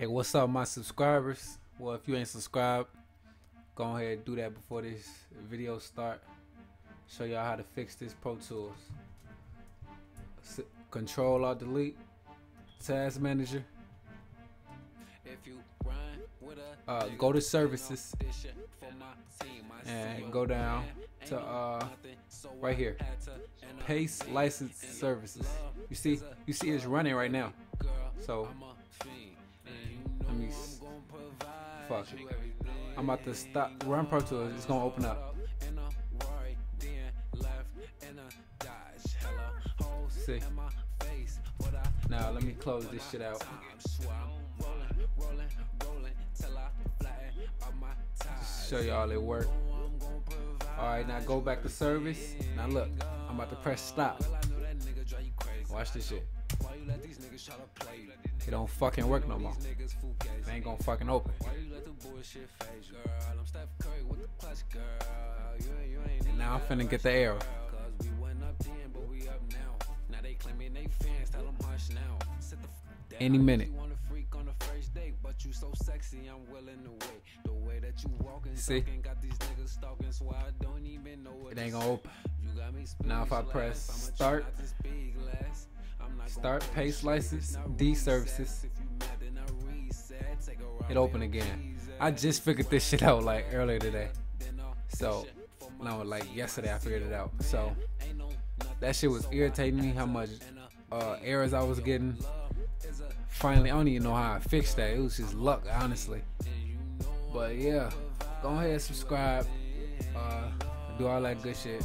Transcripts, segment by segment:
Hey, what's up, my subscribers? Well, if you ain't subscribed, go ahead and do that before this video start. Show y'all how to fix this Pro Tools. S- Control or delete, task manager. If you uh, go to services and go down to uh, right here, PACE license services. You see, you see, it's running right now. So let me fuck. I'm about to stop. Run Pro Tools. It's gonna open up. See. Now let me close this shit out. Just show y'all it work. Alright, now go back to service. Now look, I'm about to press stop. Watch this shit. It don't fucking work no more. It ain't gonna fucking open. And now I'm finna get the arrow. Any minute. See? It ain't gonna open. Now if I press start, start PACE license, D services, it open again. I just figured this shit out like earlier today. So, no, like yesterday I figured it out. So, that shit was irritating me how much uh, errors I was getting. Finally, I don't even know how I fixed that. It was just luck, honestly. But yeah, go ahead and subscribe. Uh, do all that good shit.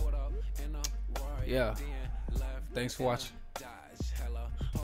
Yeah. Thanks for watching.